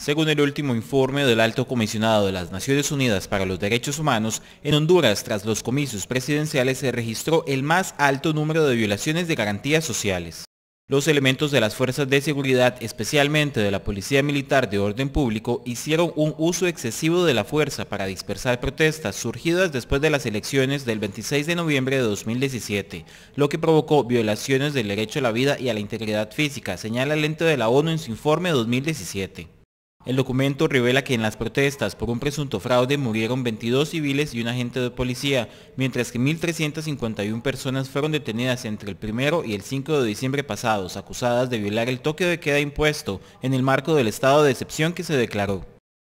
Según el último informe del Alto Comisionado de las Naciones Unidas para los Derechos Humanos, en Honduras, tras los comicios presidenciales, se registró el más alto número de violaciones de garantías sociales. Los elementos de las fuerzas de seguridad, especialmente de la Policía Militar de Orden Público, hicieron un uso excesivo de la fuerza para dispersar protestas surgidas después de las elecciones del 26 de noviembre de 2017, lo que provocó violaciones del derecho a la vida y a la integridad física, señala el ente de la ONU en su informe 2017. El documento revela que en las protestas por un presunto fraude murieron 22 civiles y un agente de policía, mientras que 1.351 personas fueron detenidas entre el 1 y el 5 de diciembre pasados, acusadas de violar el toque de queda impuesto en el marco del estado de excepción que se declaró.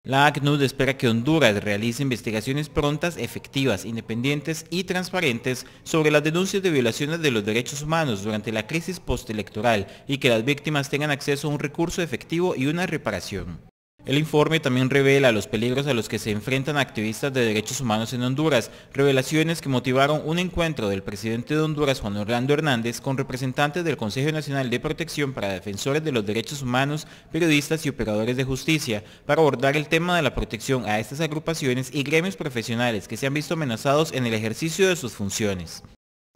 La ACNUD espera que Honduras realice investigaciones prontas, efectivas, independientes y transparentes sobre las denuncias de violaciones de los derechos humanos durante la crisis postelectoral y que las víctimas tengan acceso a un recurso efectivo y una reparación. El informe también revela los peligros a los que se enfrentan activistas de derechos humanos en Honduras, revelaciones que motivaron un encuentro del presidente de Honduras, Juan Orlando Hernández, con representantes del Consejo Nacional de Protección para Defensores de los Derechos Humanos, periodistas y operadores de justicia, para abordar el tema de la protección a estas agrupaciones y gremios profesionales que se han visto amenazados en el ejercicio de sus funciones.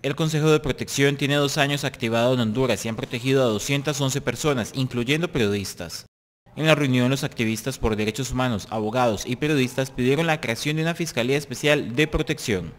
El Consejo de Protección tiene dos años activado en Honduras y han protegido a 211 personas, incluyendo periodistas. En la reunión, los activistas por derechos humanos, abogados y periodistas pidieron la creación de una Fiscalía Especial de Protección.